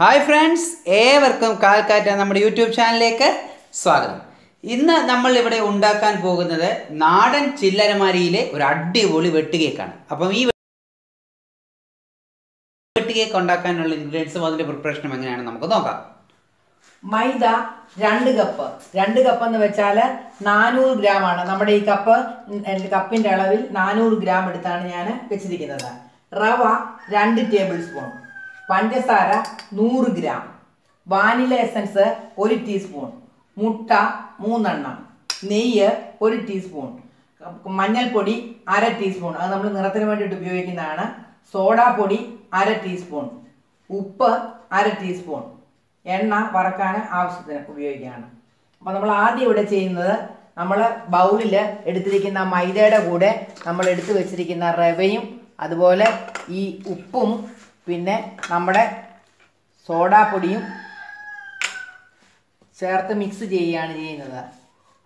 Hi friends ഏവർക്കും കാൽക്കാറ്റ നമ്മുടെ YouTube ചാനലിലേക്ക് സ്വാഗതം. ഇന്ന് നമ്മൾ ഇവിടെ ഉണ്ടാക്കാൻ പോകുന്നത് നാടൻ ചില്ലരമാരിയിലെ ഒരു അടിപൊളി വെട്ടുകേക്കാണ് അപ്പം ഈ വെട്ടുകേക്ക് ഉണ്ടാക്കാനുള്ള ഇൻഗ്രീഡിയൻസും അതിന്റെ പ്രിപ്പറേഷനും എങ്ങനെയാണ് നമുക്ക് നോക്കാം. മൈദ രണ്ട് കപ്പ് രണ്ട് കപ്പ് എന്ന് വെച്ചാൽ നാനൂറ് ഗ്രാം ആണ്. നമ്മുടെ ഈ കപ്പ് കപ്പിന്റെ അളവിൽ നാനൂറ് ഗ്രാം എടുത്താണ് ഞാൻ വെച്ചിരിക്കുന്നത്. റവ രണ്ട് ടേബിൾ സ്പൂൺ പഞ്ചസാര നൂറ് ഗ്രാം. വാനില എസൻസ് ഒരു ടീസ്പൂൺ. മുട്ട മൂന്നെണ്ണം. നെയ്യ് ഒരു ടീസ്പൂൺ. മഞ്ഞൾപ്പൊടി അര ടീസ്പൂൺ. അത് നമ്മൾ നിറത്തിന് വേണ്ടിയിട്ട് ഉപയോഗിക്കുന്നതാണ്. സോഡാപ്പൊടി അര ടീസ്പൂൺ. ഉപ്പ് അര ടീസ്പൂൺ. എണ്ണ വറക്കാൻ ആവശ്യത്തിന് ഉപയോഗിക്കുകയാണ് അപ്പോൾ നമ്മൾ ആദ്യം ഇവിടെ ചെയ്യുന്നത് നമ്മൾ ബൗളിൽ എടുത്തിരിക്കുന്ന മൈദയുടെ കൂടെ നമ്മൾ എടുത്തു വെച്ചിരിക്കുന്ന റവയും അതുപോലെ ഈ ഉപ്പും പിന്നെ നമ്മുടെ സോഡാപ്പൊടിയും ചേർത്ത് മിക്സ് ചെയ്യുകയാണ് ചെയ്യുന്നത്.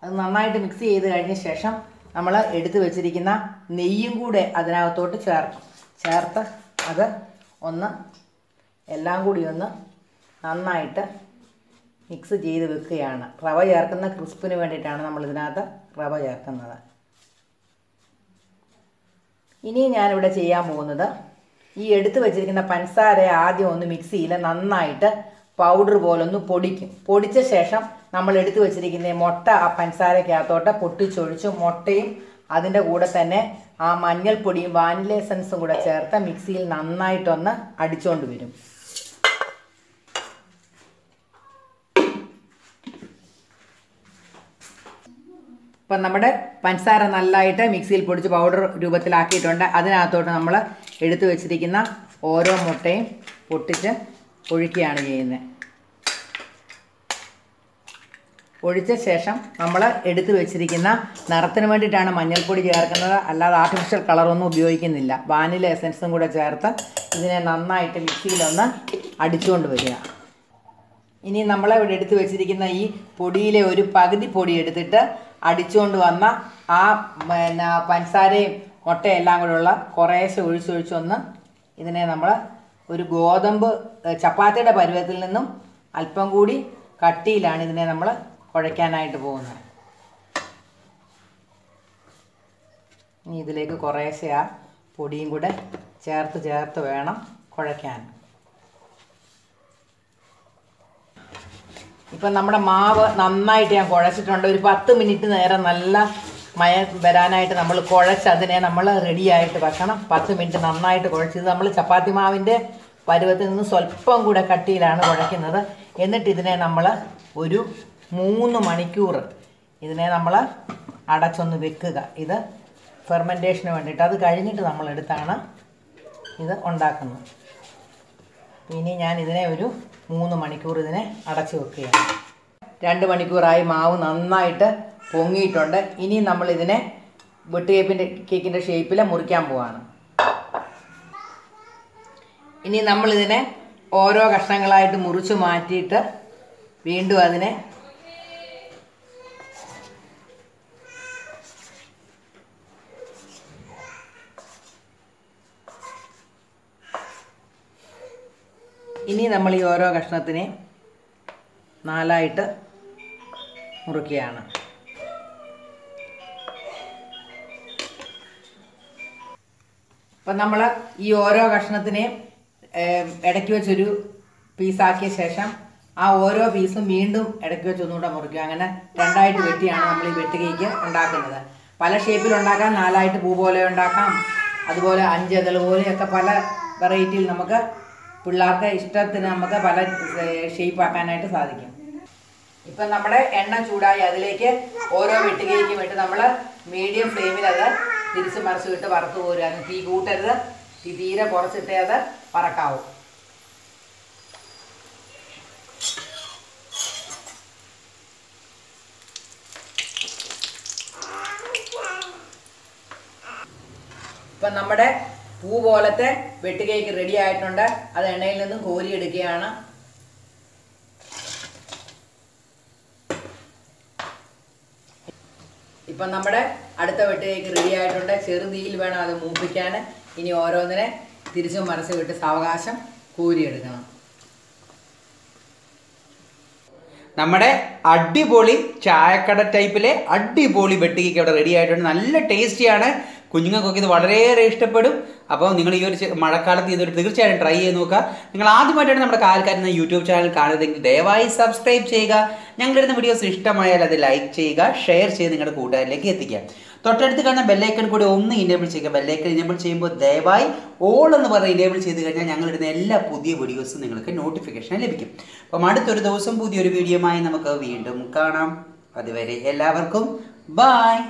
അത് നന്നായിട്ട് മിക്സ് ചെയ്ത് കഴിഞ്ഞ ശേഷം നമ്മൾ എടുത്തു വെച്ചിരിക്കുന്ന നെയ്യും കൂടെ അതിനകത്തോട്ട് ചേർക്കും. ചേർത്ത് അത് ഒന്ന് എല്ലാം കൂടി ഒന്ന് നന്നായിട്ട് മിക്സ് ചെയ്ത് വെക്കുകയാണ്. റവ ചേർക്കുന്ന ക്രിസ്പിന് വേണ്ടിയിട്ടാണ് നമ്മൾ ഇതിനകത്ത് റവ ചേർക്കുന്നത്. ഇനി ഞാനിവിടെ ചെയ്യാൻ പോകുന്നത് ഈ എടുത്തു വെച്ചിരിക്കുന്ന പഞ്ചസാര ആദ്യം ഒന്ന് മിക്സിയിൽ നന്നായിട്ട് പൗഡർ പോലെ ഒന്ന് പൊടിക്കും. പൊടിച്ച ശേഷം നമ്മൾ എടുത്തു വെച്ചിരിക്കുന്ന മുട്ട ആ പഞ്ചസാരക്കകത്തോട്ട് പൊട്ടിച്ചൊഴിച്ച് മുട്ടയും അതിന്റെ കൂടെ തന്നെ ആ മഞ്ഞൾപ്പൊടിയും വാനില എസൻസും കൂടെ ചേർത്ത് മിക്സിയിൽ നന്നായിട്ടൊന്ന് അടിച്ചുകൊണ്ട് വരും. ഇപ്പം നമ്മുടെ പഞ്ചസാര നല്ലതായിട്ട് മിക്സിയിൽ പൊടിച്ച് പൗഡർ രൂപത്തിലാക്കിയിട്ടുണ്ട്. അതിനകത്തോട്ട് നമ്മൾ എടുത്തു വെച്ചിരിക്കുന്ന ഓരോ മുട്ടയും പൊട്ടിച്ച് ഒഴിക്കുകയാണ് ചെയ്യുന്നത്. ഒഴിച്ച ശേഷം നമ്മൾ എടുത്തു വെച്ചിരിക്കുന്ന നിറത്തിന് വേണ്ടിയിട്ടാണ് മഞ്ഞൾപ്പൊടി ചേർക്കുന്നത്. അല്ലാതെ ആർട്ടിഫിഷ്യൽ കളറൊന്നും ഉപയോഗിക്കുന്നില്ല. വാനില എസൻസും കൂടെ ചേർത്ത് ഇതിനെ നന്നായിട്ട് മിക്സിയിലൊന്ന് അടിച്ചുകൊണ്ട് വരിക. ഇനി നമ്മൾ ഇവിടെ എടുത്തു വെച്ചിരിക്കുന്ന ഈ പൊടിയിലെ ഒരു പകുതി പൊടി എടുത്തിട്ട് അടിച്ചുകൊണ്ട് വന്ന ആ പിന്നെ പഞ്ചസാരയും മുട്ടയെല്ലാം കൂടെയുള്ള കുറേശ്ശെ ഒഴിച്ചൊഴിച്ചൊന്ന് ഇതിനെ നമ്മൾ ഒരു ഗോതമ്പ് ചപ്പാത്തിയുടെ പരുവത്തിൽ നിന്നും അല്പം കൂടി കട്ടിയിലാണ് ഇതിനെ നമ്മൾ കുഴയ്ക്കാനായിട്ട് പോകുന്നത്. ഇനി ഇതിലേക്ക് കുറേശ്ശെ ആ പൊടിയും കൂടെ ചേർത്ത് ചേർത്ത് വേണം കുഴയ്ക്കാൻ. ഇപ്പം നമ്മുടെ മാവ് നന്നായിട്ട് ഞാൻ കുഴച്ചിട്ടുണ്ട്. ഒരു പത്ത് മിനിറ്റ് നേരം നല്ല മയ വരാനായിട്ട് നമ്മൾ കുഴച്ച് അതിനെ നമ്മൾ റെഡിയായിട്ട് വെക്കണം. പത്ത് മിനിറ്റ് നന്നായിട്ട് കുഴച്ചത് നമ്മൾ ചപ്പാത്തി മാവിന്റെ പരുവത്തിൽ നിന്ന് സ്വല്പം കൂടെ കട്ടിയിലാണ് കുഴയ്ക്കുന്നത്. എന്നിട്ട് ഇതിനെ നമ്മൾ ഒരു മൂന്ന് മണിക്കൂർ ഇതിനെ നമ്മൾ അടച്ചൊന്ന് വെക്കുക. ഇത് ഫെർമെന്റേഷന് വേണ്ടിയിട്ട്. അത് കഴിഞ്ഞിട്ട് നമ്മൾ എടുത്താണ് ഇത് ഉണ്ടാക്കുന്നത്. ഇനി ഞാൻ ഇതിനെ ഒരു മൂന്ന് മണിക്കൂർ ഇതിനെ അടച്ചു വെക്കുകയാണ്. രണ്ട് മണിക്കൂറായി മാവ് നന്നായിട്ട് പൊങ്ങിയിട്ടുണ്ട്. ഇനി നമ്മൾ ഇതിനെ വെട്ടുകേപ്പിന്റെ കേക്കിന്റെ ഷേപ്പിൽ മുറിക്കാൻ പോവാണ്. ഇനി നമ്മളിതിനെ ഓരോ കഷ്ണങ്ങളായിട്ട് മുറിച്ച് മാറ്റിയിട്ട് വീണ്ടും അതിനെ ഇനി നമ്മൾ ഈ ഓരോ കഷ്ണത്തിനെ നാലായിട്ട് മുറിക്കുകയാണ്. അപ്പം നമ്മൾ ഈ ഓരോ കഷ്ണത്തിനെയും ഇടയ്ക്ക് വെച്ചൊരു പീസാക്കിയ ശേഷം ആ ഓരോ പീസും വീണ്ടും ഇടയ്ക്ക് വെച്ച് ഒന്നുകൂടെ മുറിക്കും അങ്ങനെ രണ്ടായിട്ട് വെട്ടിയാണ് നമ്മൾ ഈ വെട്ടുകേക്ക് ഉണ്ടാക്കുന്നത്. പല ഷേപ്പിൽ ഉണ്ടാക്കാം. നാലായിട്ട് പൂ പോലെ ഉണ്ടാക്കാം. അതുപോലെ അഞ്ച് അഞ്ചതൾ പോലെയൊക്കെ പല വെറൈറ്റിയിൽ നമുക്ക് പിള്ളേർക്ക് ഇഷ്ടത്തിന് നമുക്ക് പല ഷേപ്പ് ആക്കാനായിട്ട് സാധിക്കും. ഇപ്പം നമ്മുടെ എണ്ണ ചൂടായി. അതിലേക്ക് ഓരോ വെട്ടുകേക്കും ഇട്ട് നമ്മൾ മീഡിയം ഫ്ലെയിമിൽ അത് തിരിച്ച് മറിച്ച് ഇട്ട് വറുത്ത് പോരുക തീ കൂട്ടരുത്. തീ തീരെ കുറച്ചിട്ടേ അത് വറക്കാവൂ ഇപ്പം നമ്മുടെ പൂ പോലത്തെ വെട്ടുകേക്ക് റെഡി ആയിട്ടുണ്ട്. അത് എണ്ണയിൽ നിന്നും കോരിയെടുക്കുകയാണ്. ഇപ്പം നമ്മുടെ അടുത്ത വെട്ടിലേക്ക് റെഡി ആയിട്ടുണ്ട്. ചെറുതീയിൽ വേണം അത് മൂപ്പിക്കാൻ. ഇനി ഓരോന്നിനെ തിരിച്ചും മനസ്സ് വിട്ട് സാവകാശം കൂരിയെടുക്കണം. നമ്മുടെ അടിപൊളി ചായക്കട ടൈപ്പിലെ അടിപൊളി വെട്ടിക്കൊക്കെ ഇവിടെ റെഡി ആയിട്ടുണ്ട്. നല്ല ടേസ്റ്റിയാണ് കുഞ്ഞുങ്ങൾക്കൊക്കെ ഇത് വളരെയേറെ ഇഷ്ടപ്പെടും. അപ്പോൾ നിങ്ങൾ ഈ ഒരു മഴക്കാലത്ത് ഇതൊരു തീർച്ചയായിട്ടും ട്രൈ ചെയ്ത് നോക്കുക. നിങ്ങൾ ആദ്യമായിട്ടാണ് നമ്മുടെ കാൽക്കാരുന്ന യൂട്യൂബ് ചാനൽ കാണുന്നതെങ്കിൽ ദയവായി സബ്സ്ക്രൈബ് ചെയ്യുക. ഞങ്ങളിടുന്ന വീഡിയോസ് ഇഷ്ടമായാൽ അത് ലൈക്ക് ചെയ്യുക ഷെയർ ചെയ്ത് നിങ്ങളുടെ കൂട്ടുകാരിലേക്ക് എത്തിക്കുക. തൊട്ടടുത്ത് കാണുന്ന ബെല്ലൈക്കൺ കൂടി ഒന്ന് ഇനേബിൾ ചെയ്യുക. ബെല്ലൈക്കൺ ഇനേബിൾ ചെയ്യുമ്പോൾ ദയവായി ഓൾ എന്ന് പറഞ്ഞ് ഇനേബിൾ ചെയ്ത് കഴിഞ്ഞാൽ ഞങ്ങളിടുന്ന എല്ലാ പുതിയ വീഡിയോസും നിങ്ങൾക്ക് നോട്ടിഫിക്കേഷൻ ലഭിക്കും. അപ്പം അടുത്തൊരു ദിവസം പുതിയൊരു വീഡിയോയുമായി നമുക്ക് വീണ്ടും കാണാം. അതുവരെ എല്ലാവർക്കും ബായ്